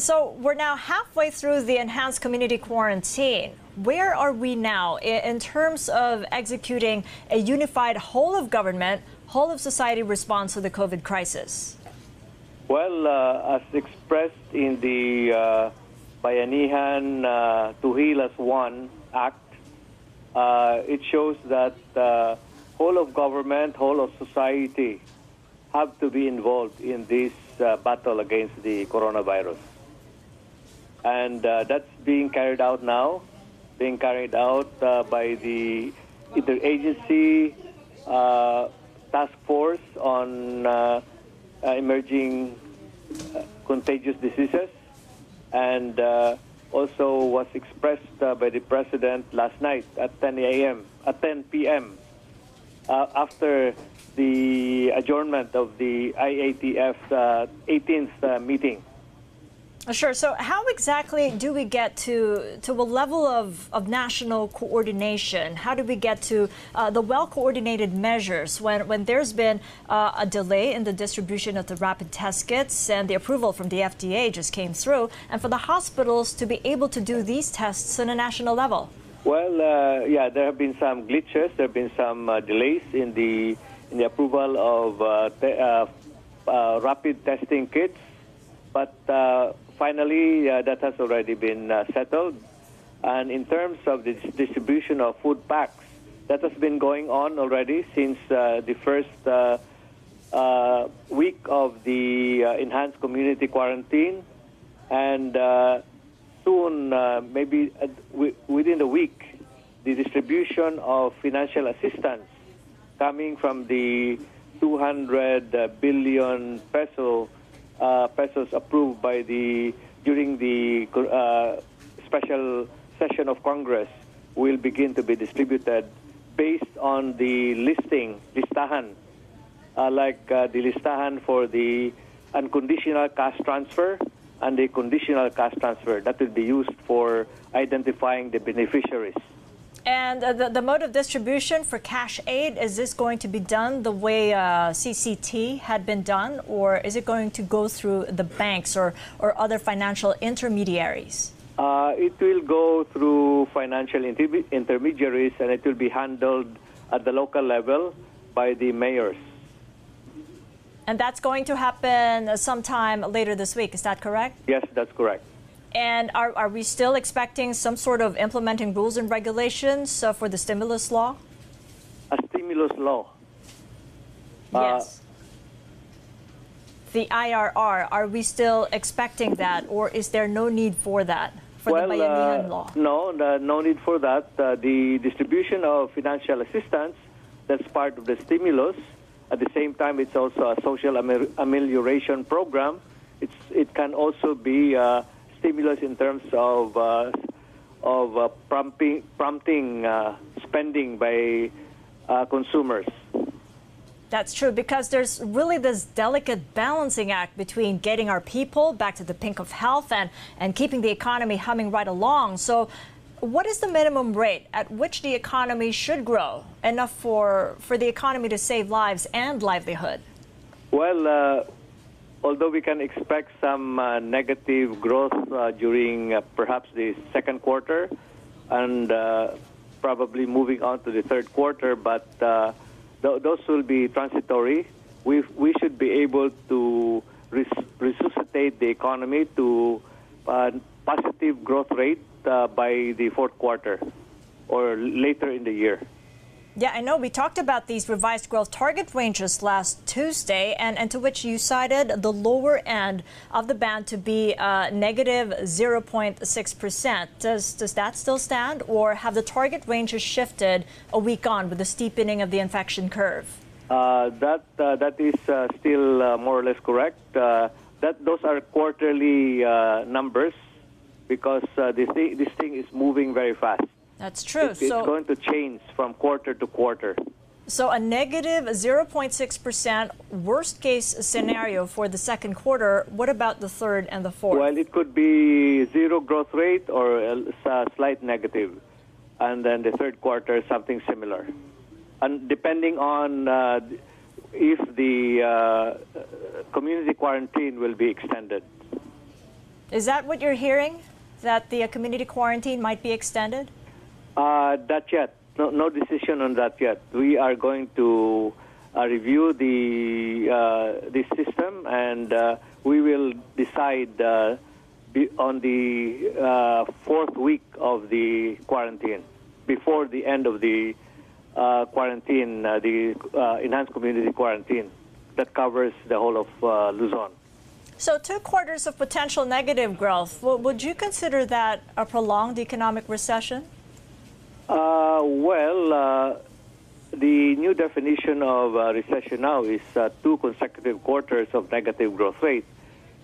So we're now halfway through the enhanced community quarantine. Where are we now in terms of executing a unified whole of government, whole of society response to the COVID crisis? Well, uh, as expressed in the uh, Bayanihan uh, to Heal as One Act, uh, it shows that uh, whole of government, whole of society have to be involved in this uh, battle against the coronavirus. And uh, that's being carried out now, being carried out uh, by the interagency uh, task force on uh, uh, emerging uh, contagious diseases and also was expressed by the president last night at 10 a.m. at 10 p.m. After the adjournment of the IATF uh, 18th uh, meeting. Sure. So, how exactly do we get to to a level of, of national coordination? How do we get to uh, the well coordinated measures when, when there's been uh, a delay in the distribution of the rapid test kits and the approval from the FDA just came through, and for the hospitals to be able to do these tests on a national level? Well, uh, yeah, there have been some glitches. There have been some uh, delays in the in the approval of uh, te- uh, rapid testing kits, but finally uh, that has already been uh, settled. And in terms of the distribution of food packs, that has been going on already since uh, the first uh, week of the uh, enhanced community quarantine, and uh, soon, maybe wi- within the week, the distribution of financial assistance coming from the 200 uh, peso uh, pesos approved by the during the uh, special session of Congress will begin to be distributed based on the listing listahan uh, like uh, the listahan for the unconditional cash transfer and the conditional cash transfer that will be used for identifying the beneficiaries. And uh, the, the mode of distribution for cash aid, is this going to be done the way uh, CCT had been done, or is it going to go through the banks or, or other financial intermediaries? Uh, it will go through financial inter- intermediaries and it will be handled at the local level by the mayors. And that's going to happen sometime later this week, is that correct? Yes, that's correct. And are, are we still expecting some sort of implementing rules and regulations uh, for the stimulus law? A stimulus law. Uh, yes. The IRR, are we still expecting that, or is there no need for that for well, the Bayanihan uh, law? no, no, no need for that. Uh, the distribution of financial assistance, that's part of the stimulus. At the same time, it's also a social amel- amelioration program. It's, it can also be uh, stimulus in terms of, uh, of uh, prompting, prompting uh, spending by uh, consumers. That's true because there's really this delicate balancing act between getting our people back to the pink of health and, and keeping the economy humming right along. So, what is the minimum rate at which the economy should grow enough for, for the economy to save lives and livelihood? Well, uh, although we can expect some uh, negative growth uh, during uh, perhaps the second quarter and probably moving on to the third quarter, but th- those will be transitory. We, we should be able to res- resuscitate the economy to uh, positive growth rate by the fourth quarter or later in the year. Yeah, I know. We talked about these revised growth target ranges last Tuesday, and, and to which you cited the lower end of the band to be uh, negative 0.6%. Does, does that still stand, or have the target ranges shifted a week on with the steepening of the infection curve? Uh, that uh, that is uh, still uh, more or less correct. Uh, that those are quarterly numbers because this thing, this thing is moving very fast. That's true. It- it's so, going to change from quarter to quarter. so a negative 0.6% worst case scenario for the second quarter. What about the third and the fourth? Well, it could be zero growth rate or a slight negative. negative, and then the third quarter something similar, and depending on uh, if the uh, community quarantine will be extended. Is that what you're hearing? That the uh, community quarantine might be extended? Uh, not yet. No, no decision on that yet. We are going to uh, review the uh, the system, and uh, we will decide uh, on the uh, fourth week of the quarantine, before the end of the uh, quarantine, the enhanced community quarantine that covers the whole of Luzon. So, two quarters of potential negative growth. W- would you consider that a prolonged economic recession? Uh, well, uh, the new definition of uh, recession now is uh, two consecutive quarters of negative growth rate.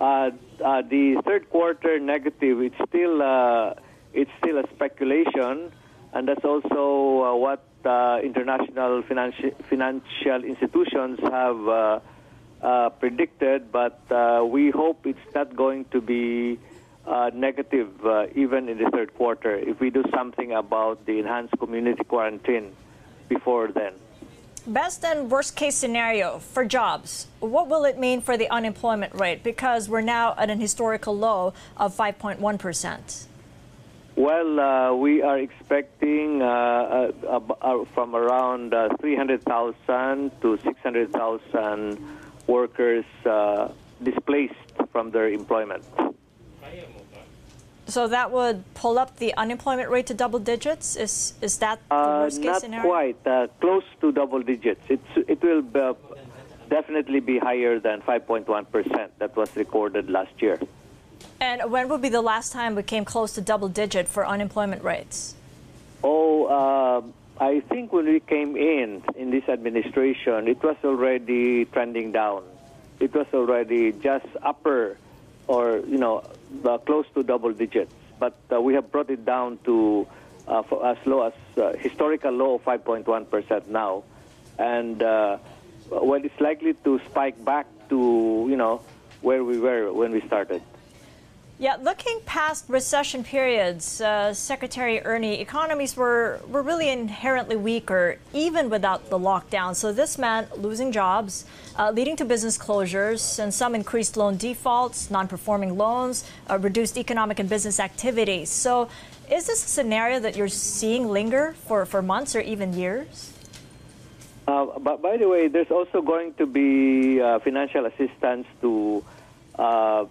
Uh, the third quarter negative, it's still it's still a speculation, and that's also what international financial financial institutions have predicted. But we hope it's not going to be uh, negative uh, even in the third quarter if we do something about the enhanced community quarantine before then. Best and worst case scenario for jobs. What will it mean for the unemployment rate? Because we're now at an historical low of 5.1%. Well, uh, we are expecting uh, uh, uh, from around uh, 300,000 to 600,000 workers uh, displaced from their employment. So that would pull up the unemployment rate to double digits? Is, is that the Uh, worst case not quite. Uh, close to double digits. It's, it will be, definitely be higher than 5.1% that was recorded last year. And when would be the last time we came close to double digit for unemployment rates? Oh, uh, I think when we came in in this administration, it was already trending down. It was already just upper, or you know, uh, close to double digits. But uh, we have brought it down to uh, as low as uh, historical low of 5.1 percent now, and uh, well, it's likely to spike back to you know where we were when we started. Yeah, looking past recession periods, uh, Secretary Ernie, economies were, were really inherently weaker even without the lockdown. So this meant losing jobs, uh, leading to business closures, and some increased loan defaults, non performing loans, uh, reduced economic and business activity. So is this a scenario that you're seeing linger for, for months or even years? Uh, but by the way, there's also going to be uh, financial assistance to uh,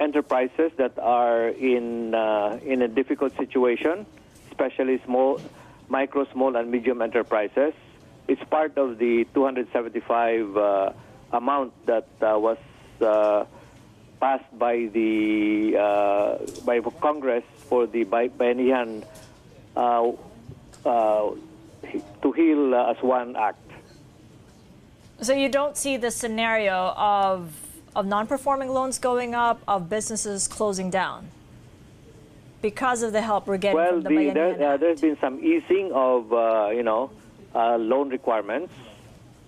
enterprises that are in uh, in a difficult situation, especially small, micro, small, and medium enterprises. It's part of the 275 uh, amount that uh, was uh, passed by the uh, by Congress for the Bayanihan uh, to heal as one act. So you don't see the scenario of of non-performing loans going up, of businesses closing down because of the help we're getting Well, from the, the, there, uh, there's been some easing of uh, you know uh, loan requirements.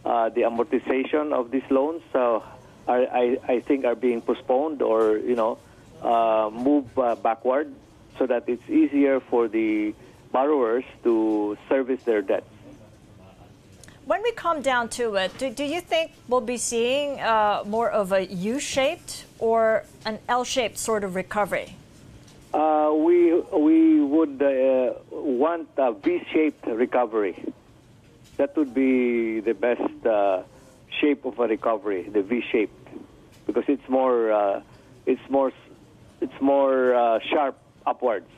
Uh, the amortization of these loans uh, are, I, I think, are being postponed or you know uh, move uh, backward, so that it's easier for the borrowers to service their debts. When we come down to it, do, do you think we'll be seeing uh, more of a U-shaped or an L-shaped sort of recovery? Uh, we we would uh, want a V-shaped recovery. That would be the best uh, shape of a recovery, the V-shaped, because it's more uh, it's more it's more uh, sharp upwards,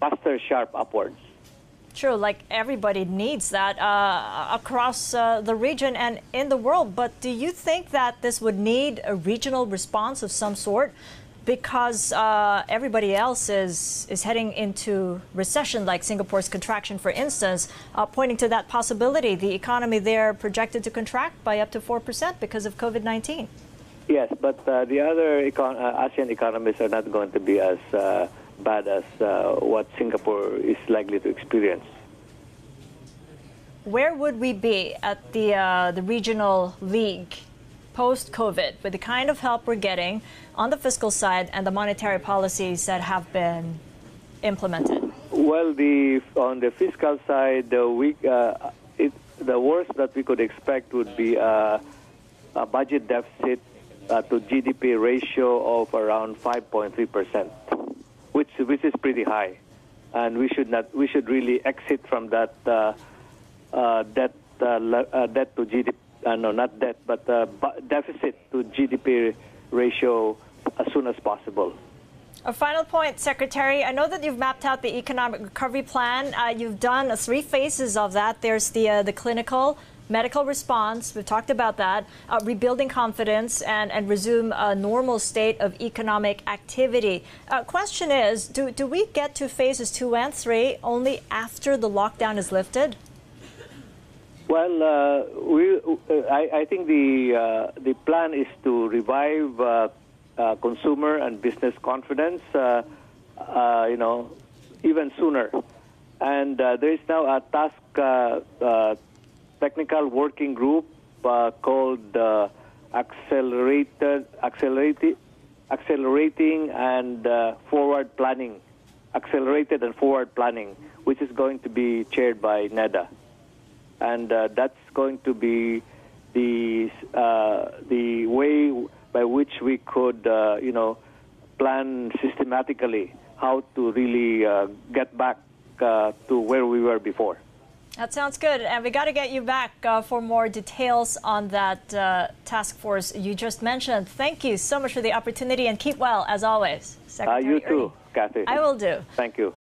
faster sharp upwards. True, like everybody needs that uh, across uh, the region and in the world. But do you think that this would need a regional response of some sort? Because uh, everybody else is, is heading into recession, like Singapore's contraction, for instance, uh, pointing to that possibility. The economy there projected to contract by up to 4% because of COVID 19. Yes, but uh, the other econ- uh, ASEAN economies are not going to be as bad as uh, what Singapore is likely to experience. Where would we be at the, uh, the regional league post COVID with the kind of help we're getting on the fiscal side and the monetary policies that have been implemented? Well, the on the fiscal side, the weak, uh, it, the worst that we could expect would be uh, a budget deficit uh, to GDP ratio of around 5.3 percent, which is pretty high, and we should not we should really exit from that uh, uh, debt uh, uh, debt to GDP uh, no not debt but uh, deficit to GDP ratio as soon as possible. A final point, Secretary. I know that you've mapped out the economic recovery plan. Uh, you've done uh, three phases of that. There's the uh, the clinical, medical response. We've talked about that. Uh, rebuilding confidence and and resume a normal state of economic activity. Uh, question is, do do we get to phases two and three only after the lockdown is lifted? Well, uh, we, uh, I, I think the uh, the plan is to revive uh, consumer and business confidence. You know, even sooner. And there is now a task technical working group uh, called uh, accelerated accelerated accelerating and uh, forward planning, accelerated and forward planning, which is going to be chaired by NEDA and that's going to be the the way by which we could you know plan systematically how to really uh, get back uh, to where we were before. That sounds good. And we got to get you back uh, for more details on that uh, task force you just mentioned. Thank you so much for the opportunity and keep well as always. Uh, Secretary you too. Kathy. I will do. Thank you.